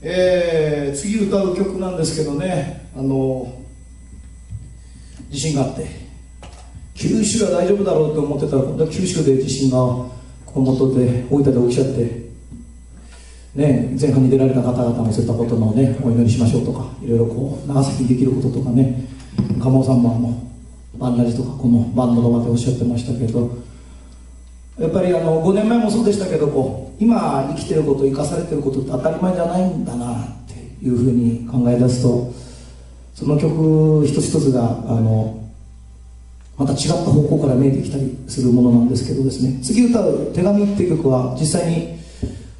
えー、次歌う曲なんですけどねあの地震があって。九州は大丈夫だろうと思ってたら今度は九州で地震が熊本で大分で起きちゃって。ね、前半に出られた方々もそういったことのねお祈りしましょうとかいろいろこう長崎にできることとかね鴨さんもあのバンラジとかこのバンドの場でおっしゃってましたけどやっぱりあの5年前もそうでしたけどこう今生きてること生かされてることって当たり前じゃないんだなっていうふうに考え出すとその曲一つ一つがあのまた違った方向から見えてきたりするものなんですけどですね。次歌う「手紙」っていう曲は実際に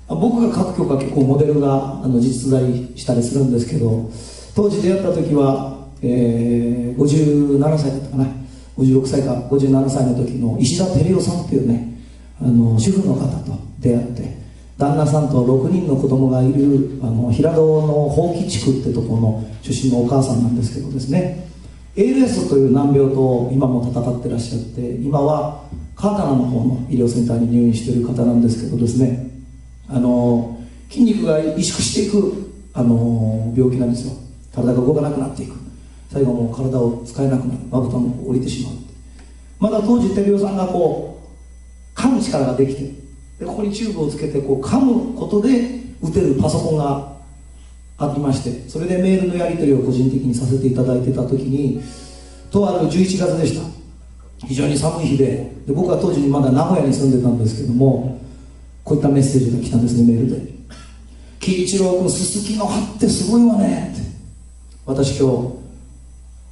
僕が書く曲は結構モデルがあの実在したりするんですけど当時出会った時は、えー、57歳だったかな。56歳か57歳の時の石田照代さんっていうねあの主婦の方と出会って旦那さんと6人の子供がいるあの平戸の宝木地区ってところの出身のお母さんなんですけどですね。ALS という難病と今も戦ってらっしゃって今はカータナの方の医療センターに入院している方なんですけどですね。あの筋肉が萎縮していくあの病気なんですよ。体が動かなくなっていく。最後もう体を使えなくなるまぶたも降りてしまう。まだ当時照代さんがこう噛む力ができてでここにチューブをつけてこう噛むことで打てるパソコンがありましてそれでメールのやり取りを個人的にさせていただいてた時にとある11月でした。非常に寒い日でで僕は当時にまだ名古屋に住んでたんですけどもこういったメッセージが来たんですねメールで「喜一郎君すすきの葉ってすごいわね」って。私今日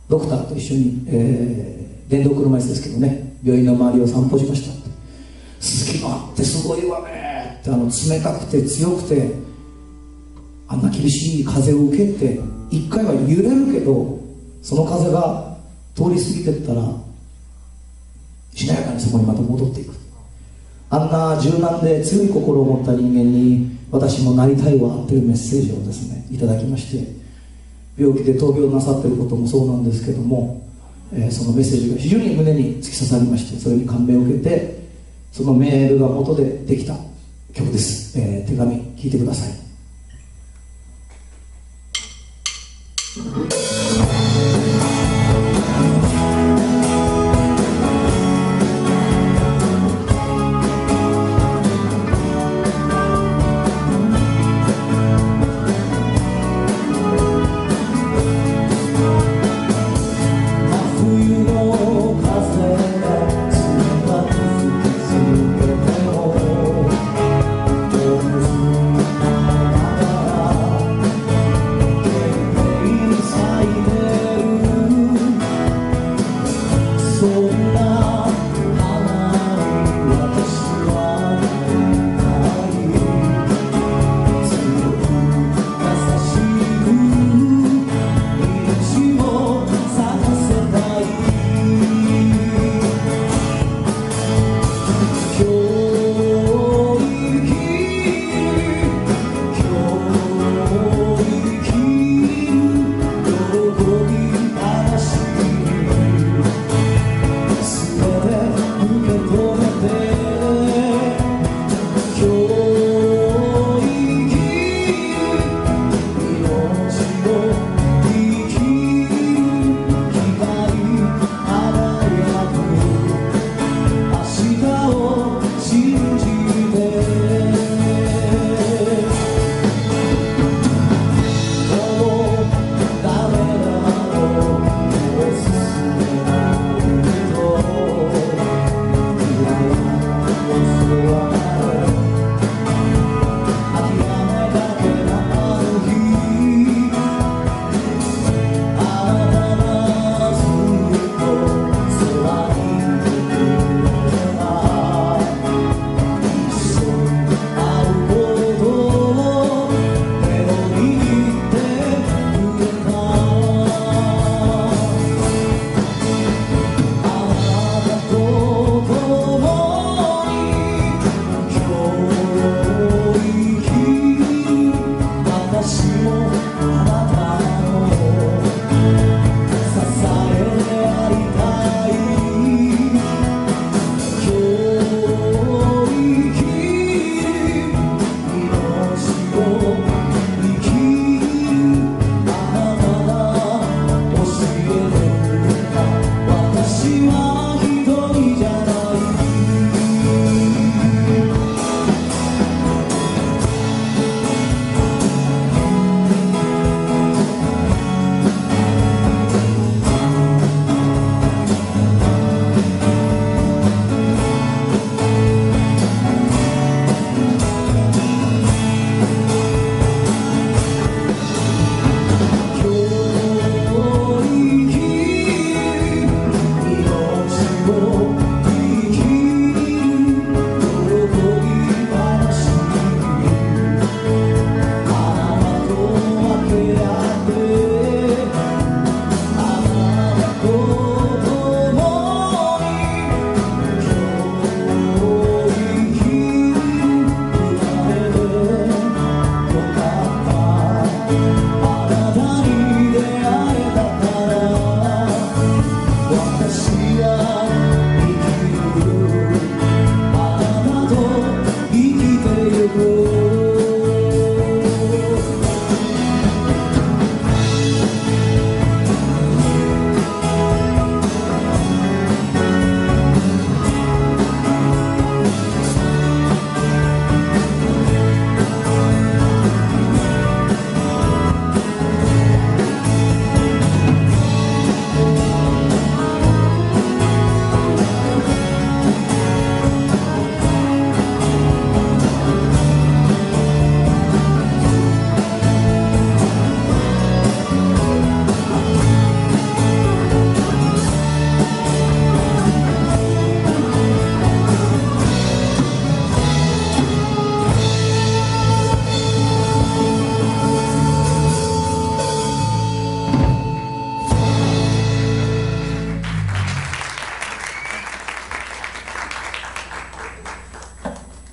ドクターと一緒に、えー、電動車椅子ですけどね病院の周りを散歩しました。すすきの葉ってすごいわね。ってあの冷たくて強くてあんな厳しい風を受けて一回は揺れるけどその風が通り過ぎてったらしなやかにそこにまた戻っていく。あんな柔軟で強い心を持った人間に私もなりたいわというメッセージをですねいただきまして病気で闘病なさっていることもそうなんですけども、えー、そのメッセージが非常に胸に突き刺さりましてそれに感銘を受けてそのメールが元でできた曲です、えー、手紙聞いてください。